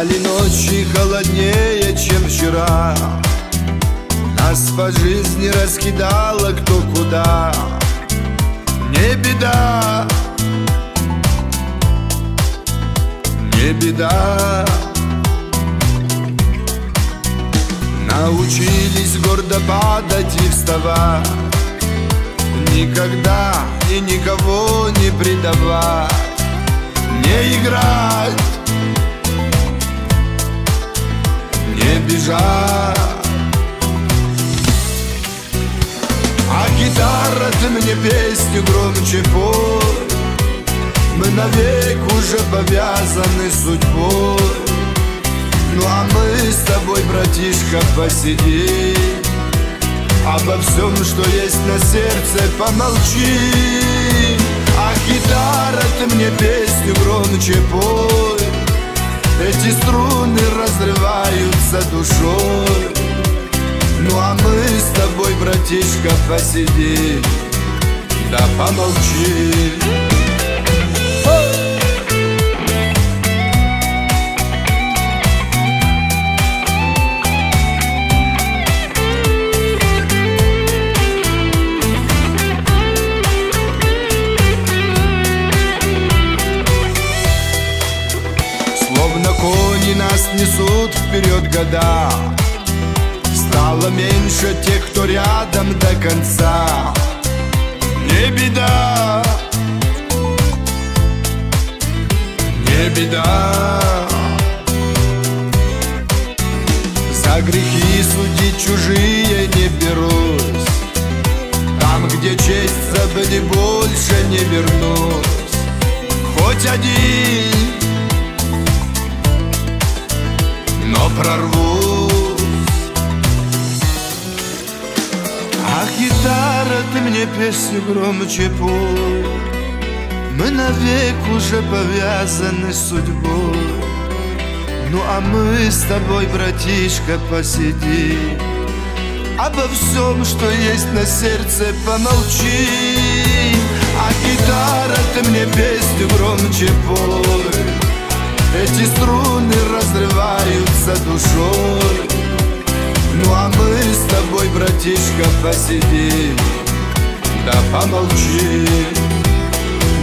Стали ночи холоднее, чем вчера. Нас по жизни раскидало кто куда. Не беда. Не беда. Научились гордо падать и вставать. Никогда и никого не предавать. Не играть Бежать А гитара, ты мне песню громче пой. Мы навек уже повязаны судьбой. Ну а мы с тобой, братишка, посидим. Обо всем, что есть на сердце, помолчи. А гитара, ты мне песню громче пой разрываются душой. Ну а мы с тобой, братишка, посиди Да помолчи кони нас несут вперед года. Стало меньше тех, кто рядом до конца. Не беда. Не беда. За грехи судить чужие не берусь. Там, где честь забыли, больше не вернусь. Хоть один песню громче пой. Мы навек уже повязаны судьбой Ну а мы с тобой, братишка, посиди Обо всем, что есть на сердце, помолчи А гитара, ты мне песню громче пой. Эти струны разрываются душой. Ну а мы с тобой, братишка, посиди Да помолчи.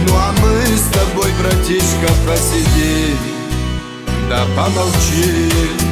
Ну а мы с тобой, братишка, посиди Да помолчи